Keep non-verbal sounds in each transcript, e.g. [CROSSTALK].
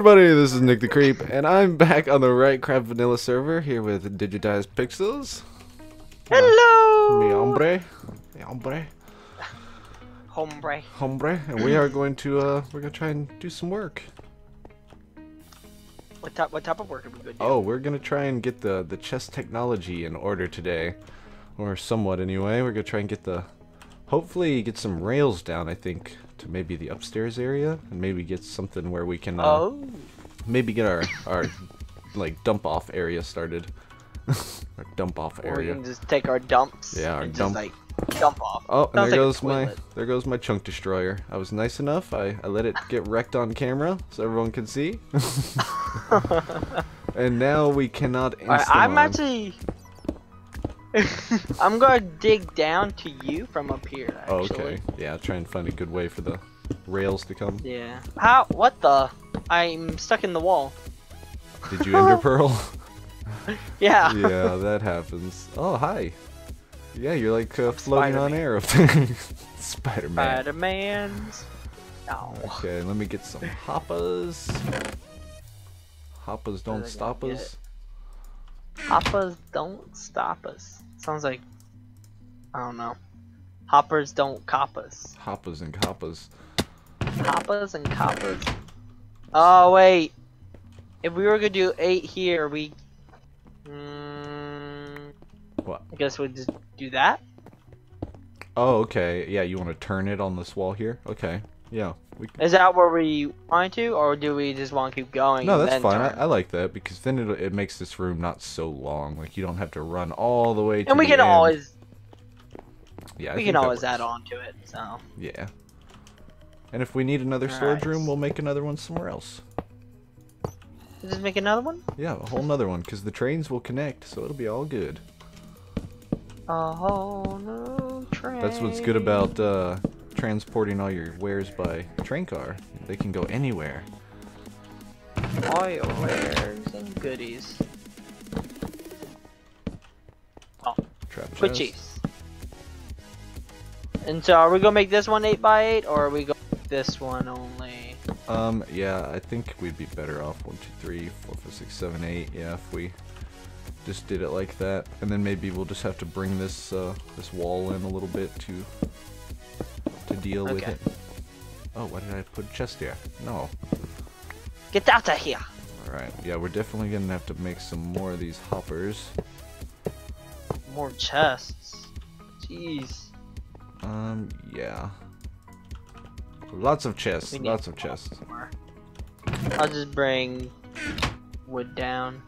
Everybody, this is Nick the Creep, and I'm back on the Ryotcraft Vanilla server here with Digitized Pixels. Hello! Mi hombre. Mi hombre. Hombre. Hombre. And we are going to, uh, we're gonna try and do some work. What type, what type of work are we going to do? Oh, we're gonna try and get the, the chest technology in order today. Or somewhat anyway. We're gonna try and get the, hopefully get some rails down, I think, to maybe the upstairs area. And maybe get something where we can, uh, Oh. maybe get our, our, like, dump off area started. [LAUGHS] our dump off Or we area. can just take our dumps Yeah, our and dump- just like dump off. Oh, and Sounds there like goes my there goes my chunk destroyer. I was nice enough. I, I let it get wrecked on camera so everyone can see. [LAUGHS] [LAUGHS] and now we cannot insta I'm actually. [LAUGHS] I'm gonna dig down to you from up here. Oh, Actually. okay. Yeah, try and find a good way for the rails to come. Yeah. How? What the? I'm stuck in the wall. Did you ender [LAUGHS] pearl? [LAUGHS] Yeah. yeah, that happens. Oh, hi. Yeah, you're like uh, floating on air. Spider-Man. Spider-Man's. Oh. Okay, let me get some hoppas. Hoppas don't stop us. Hoppers don't stop us. Sounds like. I don't know. Hoppers don't cop us. Hoppas and coppers. Hoppers and coppers. Oh wait. If we were gonna do eight here, we. Mm, What? I guess we'd just do that. Oh, okay. Yeah, you want to turn it on this wall here? Okay. Yeah. We... Is that where we want to, or do we just want to keep going? No, that's fine. I. I like that because then it, it makes this room not so long. Like you don't have to run all the way to and we can end. always yeah, I we can always add on to it. So Yeah. And if we need another storage room, we'll make another one somewhere else. just make another one. Yeah, a whole nother one because the trains will connect, so it'll be all good. A whole new train. That's what's good about uh, transporting all your wares by train car. They can go anywhere. all your wares and goodies. Oh. Trap chest. Twitchies. And so, are we gonna make this one eight by eight, or are we going this one only? Um, yeah, I think we'd be better off one, two, three, four, five, six, seven, eight. Yeah, if we just did it like that, and then maybe we'll just have to bring this uh, this wall in a little bit to to deal with it. Oh, why did I put a chest here? No. Get out of here! All right. Yeah, we're definitely gonna have to make some more of these hoppers. More chests. Jeez. Um, yeah. Lots of chests. Lots of chests. more. I'll just bring wood down.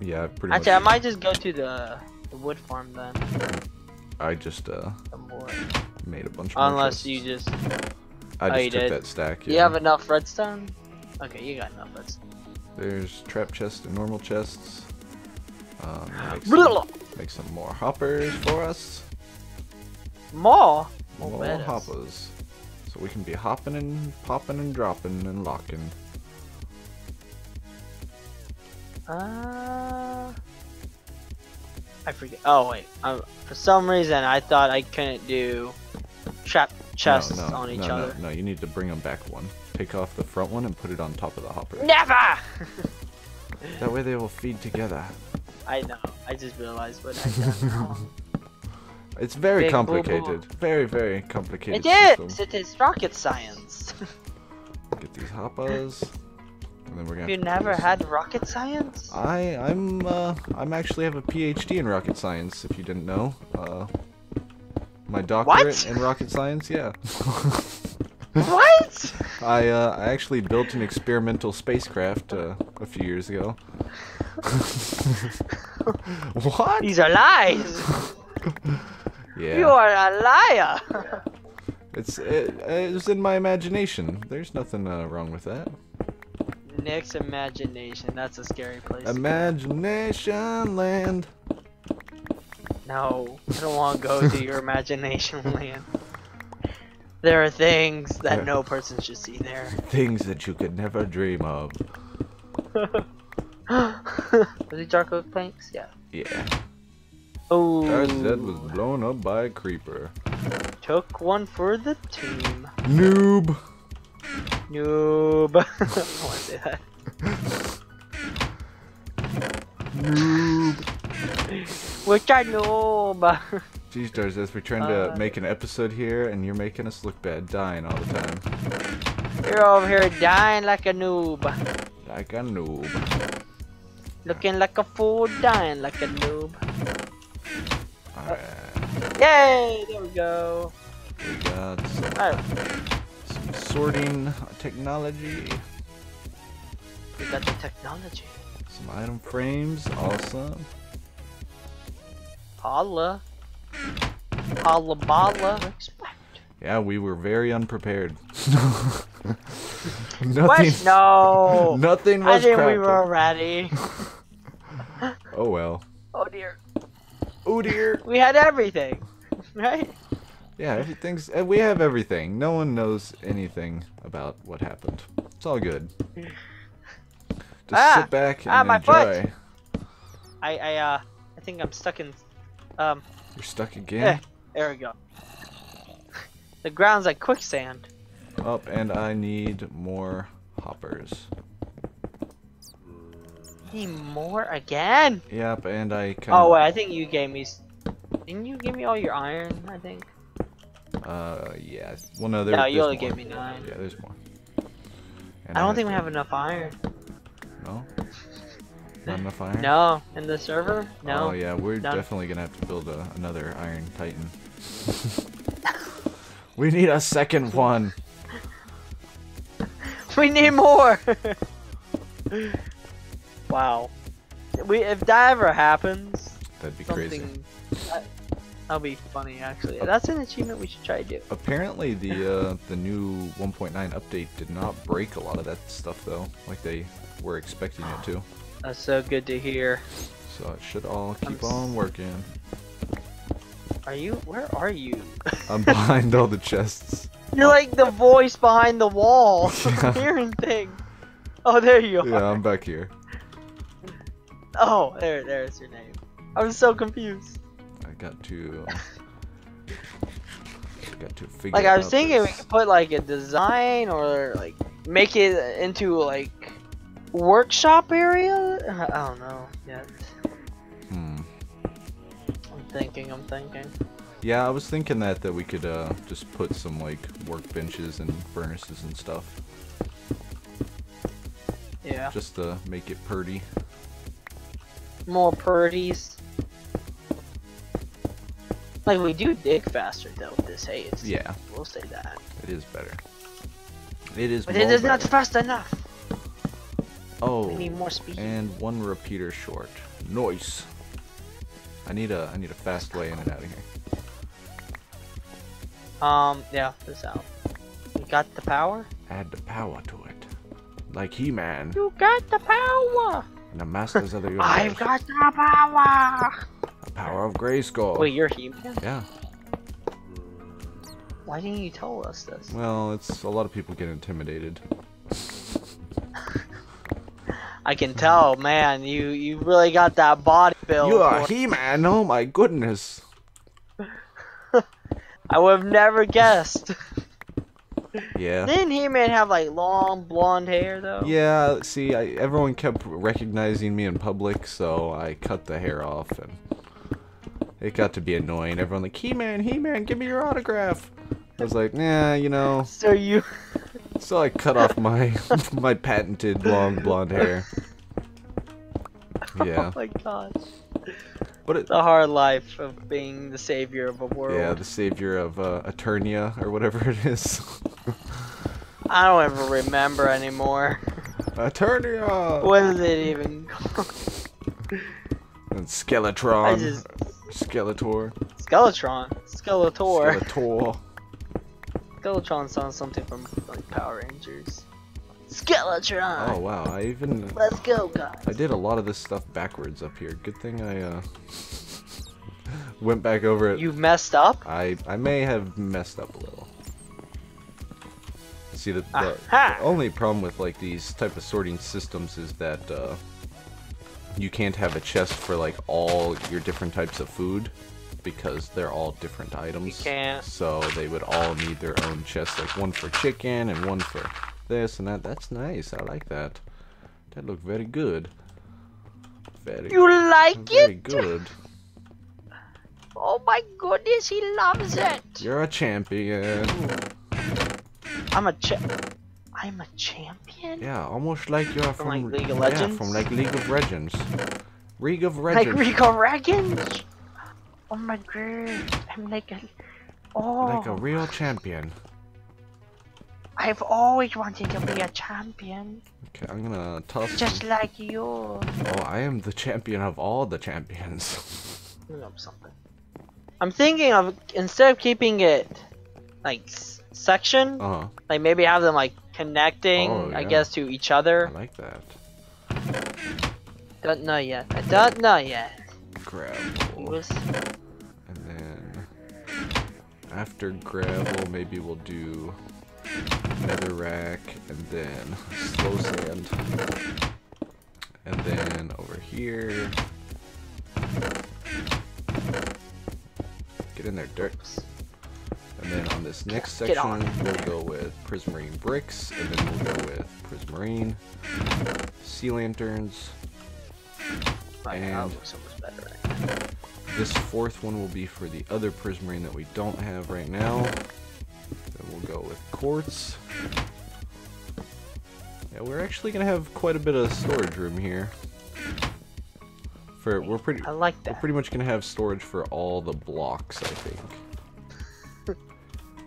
Yeah, pretty much. Actually, I might just go to the, the wood farm then. I just uh. Made a bunch more Unless you just. I oh, just you took did? that stack. You have enough redstone? Okay, you got enough redstone. There's trap chests and normal chests. Um, make, some, make some more hoppers for us. More? More More hoppers. So we can be hopping and popping and dropping and locking. Uh, I forget. Oh wait, um, for some reason I thought I couldn't do trap chests no, no, on each no, other. No, no, you need to bring them back one. Take off the front one and put it on top of the hopper. Never. [LAUGHS] That way they will feed together. I know. I just realized what I done. [LAUGHS] It's very Big complicated. Very, very complicated It system. is. It is rocket science. [LAUGHS] Get these hoppers. And then we're gonna Have you never had rocket science? I I'm uh I'm actually have a PhD in rocket science. If you didn't know, uh, my doctorate in rocket science. Yeah. [LAUGHS] what? I uh I actually built an experimental spacecraft uh, a few years ago. [LAUGHS] what? These are lies. [LAUGHS] Yeah. You are a liar. It's it, it was in my imagination. There's nothing uh, wrong with that. Nick's imagination. That's a scary place. Imagination land. No, I don't want to go to your imagination [LAUGHS] land. There are things that Yeah. no person should see there. [LAUGHS] Things that you could never dream of. [LAUGHS] Was it dark oak planks? Yeah. Yeah. Oh. Darzeth was blown up by a creeper. Took one for the team. Noob. Noob. I want to say that. Noob. Which I know, but... [LAUGHS] Jeez, Darzeth, we're trying to Uh, make an episode here, and you're making us look bad, dying all the time. You're over here dying like a noob. Like a noob. Looking like a fool, dying like a noob. Alright, Yay! There we go. we got some, Alright, some sorting technology, we got the technology. some item frames, awesome. Holla. Holla balla. Respect. Yeah, we were very unprepared. [LAUGHS] nothing, What? No! nothing was I was think we were ready. [LAUGHS] Oh well. Oh dear. Oh dear. We had everything. [LAUGHS] Right? Yeah, everything's. uh, We have everything. No one knows anything about what happened. It's all good. Just Ah! sit back and Ah, my foot! enjoy. I, I, uh, I think I'm stuck in, um, You're stuck again. there we go. The ground's like quicksand. Up, and I need more hoppers. Need more again? Yep, and I kind Oh wait, I think you gave me. s- Didn't you give me all your iron? I think. Uh, yeah. Well, no, there, no, you only more. gave me nine. Yeah, there's more. And I don't had think we have enough iron. No. Not enough iron. No, in the server. No. Oh yeah, we're None. definitely gonna have to build a, another Iron Titan. [LAUGHS] we need a second one. [LAUGHS] We need more. [LAUGHS] wow. We if that ever happens, That'd be crazy. that, that'll be funny actually. That's an achievement we should try to do. Apparently, the uh, the new 1.9 update did not break a lot of that stuff though, like they were expecting it to. That's so good to hear. So it should all I'm keep on working. Are you? Where are you? [LAUGHS] I'm behind all the chests. You're like the voice behind the wall. [LAUGHS] [LAUGHS] Yeah. Hearing things. Oh, there you are. Yeah, I'm back here. Oh, there, there's your name. I'm so confused. I got to. Um, got to figure. Like I was thinking, we this. could put like a design or like make it into like workshop area. I don't know yet. Hmm. I'm thinking. I'm thinking. Yeah, I was thinking that that we could uh, just put some like workbenches and furnaces and stuff, Yeah. just to make it pretty. More purdies. Like we do dig faster though with this haze. Yeah, We'll say that. it is better. It is. But it is not fast enough. Oh, We need more speed. and one repeater short. Noise. I need a I need a fast way in and out of here. Um, yeah, this out. You got the power? Add the power to it, like He-Man You got the power! and the Masters of the [LAUGHS] Universe. I've got the power! the power of Grayskull. Wait, you're He-Man? Yeah. Why didn't you tell us this? Well, it's a lot of people get intimidated. I can tell, man. You you really got that body build. You are He-Man. Oh my goodness. [LAUGHS] I would have never guessed. Yeah. Didn't He-Man have like long blonde hair though? Yeah, see, I, everyone kept recognizing me in public, so I cut the hair off, and it got to be annoying. Everyone like, He-Man, He-Man, give me your autograph. I was like, nah, you know. So you So I cut off my [LAUGHS] my patented long blonde hair. [LAUGHS] Yeah, Oh my gosh. but it, The hard life of being the savior of a world. yeah, the savior of uh, Eternia or whatever it is. [LAUGHS] I don't even remember anymore. Eternia. What is it even? And I Skeletron, just Skeletor, Skeletron. Skeletor. Skeletor. Skeletron sounds something from like Power Rangers. Skeletron. Oh wow, I even Let's go, guys. I did a lot of this stuff backwards up here. Good thing I uh [LAUGHS] went back over it. You messed up. I I may have messed up a little. See the, the, the only problem with like these type of sorting systems is that uh, you can't have a chest for like all your different types of food because they're all different items. So they would all need their own chest, like one for chicken and one for this and that. That's nice. I like that. That looked very good. Very, You like very it? good. Oh my goodness, he loves it. You're a champion. I'm a cha- I'm a champion. Yeah, almost like you're from, like, League of Yeah, Legends? from like League of Legends. League of Like Legends. Rico Reagans. Oh my god, I'm like a. Oh, like a real champion. I've always wanted to be a champion, Okay, I'm gonna toss. just some- like you. Oh, I am the champion of all the champions. [LAUGHS] Something. I'm thinking of instead of keeping it like section, uh huh. like maybe have them like connecting, Oh, I guess, to each other. I like that. Don't know yet. I don't know yet. Gravel. Was- And then after gravel, maybe we'll do netherrack and then soul sand. And then over here. Get in there, dirt. And then on this next section, we'll go with prismarine bricks, and then we'll go with prismarine, sea lanterns. And- This fourth one will be for the other prismarine that we don't have right now. Then we'll go with quartz. Yeah, we're actually gonna have quite a bit of storage room here. For we're pretty I like that. we're pretty much gonna have storage for all the blocks, I think.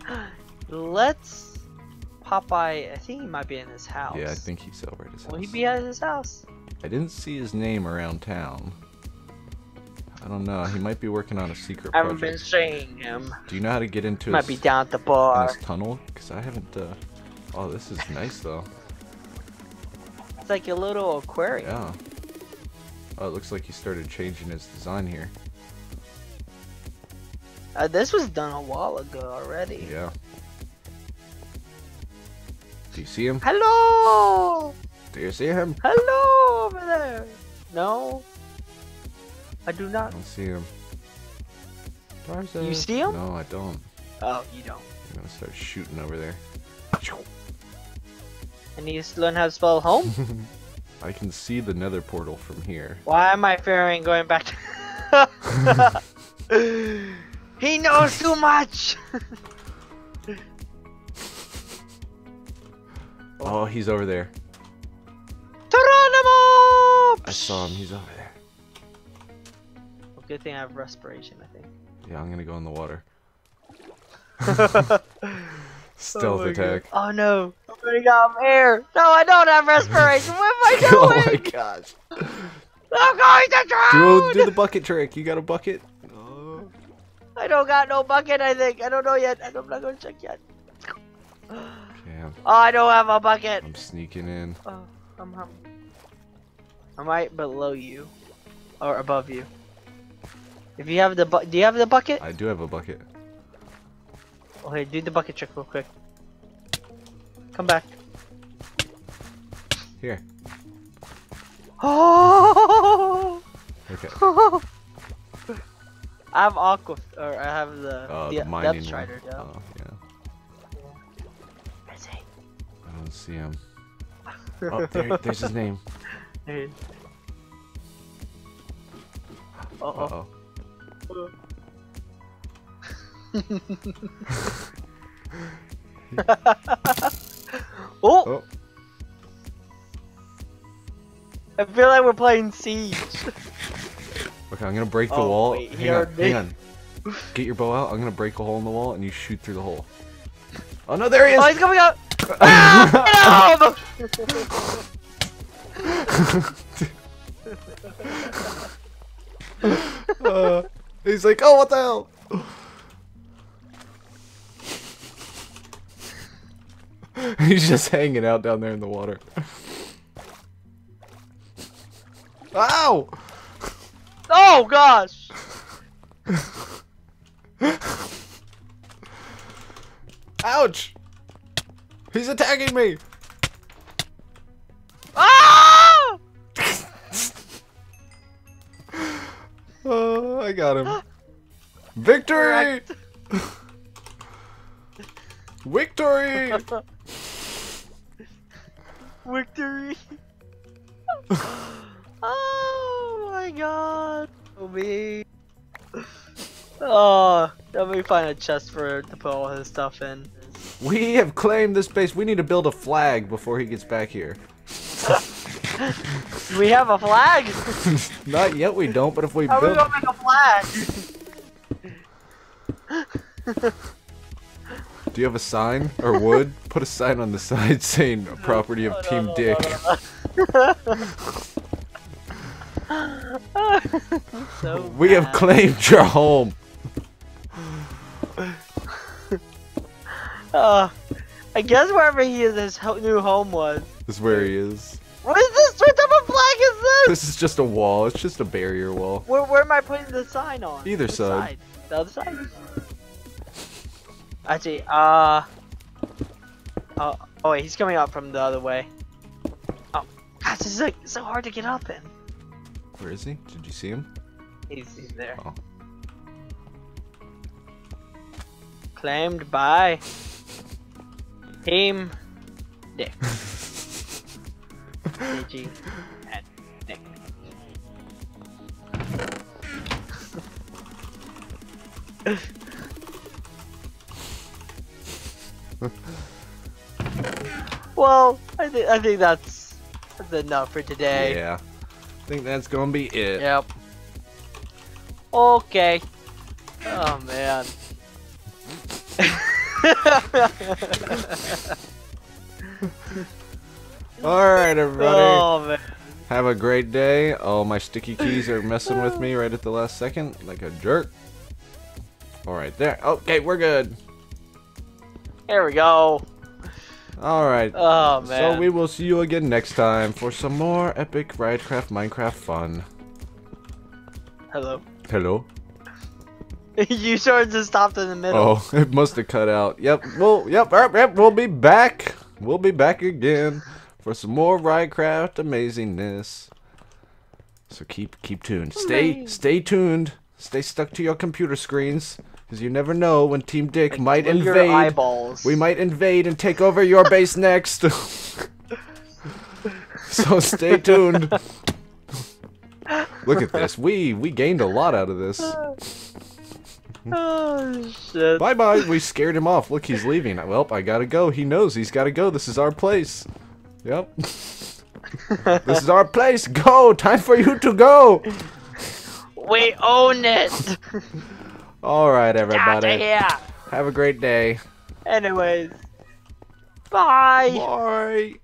[LAUGHS] Let's Popeye. I think he might be in his house. Yeah, I think he's over at his house. Will he be at his house? I didn't see his name around town. I don't know. He might be working on a secret I haven't been seeing him. Do you know how to get into Might his, be down at the in bar. his tunnel? Because I haven't. Uh... Oh, this is nice though. It's like a little aquarium. Yeah. Oh, it looks like he started changing his design here. Uh, this was done a while ago already. Yeah. Do you see him? Hello! Do you see him? Hello over there! No? I do not. I don't see him. Tarzan. You see him? No, I don't. Oh, you don't. I'm gonna start shooting over there. I need to learn how to spell home? [LAUGHS] I can see the nether portal from here. Why am I fearing going back to... [LAUGHS] [LAUGHS] he knows too much! Oh, he's over there. Geronimo! I saw him. He's over there. Good thing I have respiration, I think. Yeah, I'm gonna go in the water. [LAUGHS] oh Stealth my attack. God. Oh no! I'm running out of air! No, I don't have respiration! What am I doing? [LAUGHS] oh my gosh. I'm going to drown! Do, do the bucket trick. You got a bucket? Oh. I don't got no bucket, I think. I don't know yet. I'm not gonna check yet. Damn. Oh, I don't have a bucket. I'm sneaking in. Oh, I'm, I'm, I'm right below you. Or above you. If you have the bu- do you have the bucket? I do have a bucket. Okay, do the bucket trick real quick. Come back. Here. Oh! Okay. [LAUGHS] I have aqua, or I have the, Oh, the the mining depth strider down. Oh, yeah. He? I don't see him. Oh, there, there's his name. Hey. Uh Uh oh. oh. Oh! Oh. I feel like we're playing Siege. Okay, I'm gonna break the Oh, wall. wait, hang on, hang on. Get your bow out. I'm gonna break a hole in the wall, and you shoot through the hole. Oh no, there he is! Oh, he's coming [LAUGHS] out! ah, [LAUGHS] he's like, oh, what the hell? [LAUGHS] he's just hanging out down there in the water. Ow! Oh gosh! Ouch! He's attacking me! I got him. [GASPS] Victory! [LAUGHS] Victory! [LAUGHS] Victory! [LAUGHS] oh my god! Oh me! Oh, let me find a chest for to put all his stuff in. We have claimed this base. We need to build a flag before he gets back here. we have a flag? Not yet we don't, but if we How are we build... gonna make a flag? [LAUGHS] Do you have a sign? Or wood? Put a sign on the side [LAUGHS] saying property of No, Team no, Dick. no, no. so We have claimed your home. [LAUGHS] Uh, I guess wherever he is, his new home was. This is where he is. What is this? What type of this? Is just a wall. It's just a barrier wall. Where, where am I putting the sign on? Either Which side. The other side? Actually, uh... Oh, oh wait, he's coming up from the other way. Oh, gosh, this is like, so hard to get up in. Where is he? Did you see him? He's, he's there. Oh. Claimed by... Team... Dick. [LAUGHS] DG [LAUGHS] well, I think I think that's that's enough for today. Yeah. I think that's gonna be it. Yep. Okay. Oh man. [LAUGHS] Alright, everybody. oh man. Have a great day. Oh, my sticky keys are messing with me right at the last second, like a jerk. Alright, there. Okay, we're good. Here we go. Alright. Oh man. So we will see you again next time for some more epic Ryotcraft Minecraft fun. Hello. Hello? [LAUGHS] you sort of just stopped in the middle. Oh, [LAUGHS] it must have cut out. Yep, well, yep, yep, yep, we'll be back. We'll be back again for some more Ryotcraft amazingness. So keep keep tuned. Stay stay tuned. Stay stuck to your computer screens because you never know when Team Dick Like, might invade. eyeballs. We might invade and take over your base next. [LAUGHS] so stay tuned. Look at this. We we gained a lot out of this. [LAUGHS] Oh shit. Bye bye. We scared him off. Look, he's leaving. Well, I gotta go. He knows he's gotta go. This is our place. Yep. [LAUGHS] this is our place. Go. Time for you to go. we own it. All right, everybody. Have a great day. Anyways. Bye. Bye.